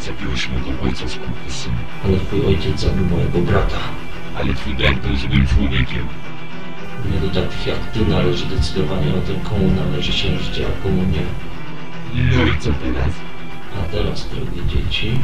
Zabiłeś mojego ojca z kupusem. Ale twój ojciec zabił mojego brata. Ale twój brat był złym człowiekiem. Nie do takich jak ty należy decydowanie o tym, komu należy się życie, a komu nie. No i co teraz? A teraz, drogie dzieci...